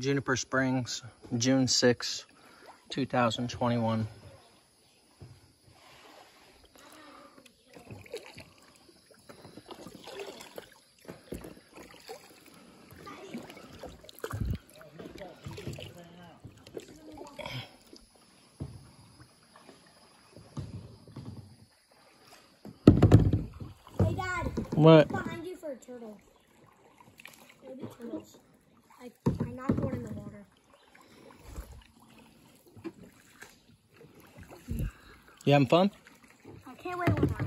Juniper Springs, June 6, 2021. Hey, Dad. What? You having fun? I can't wait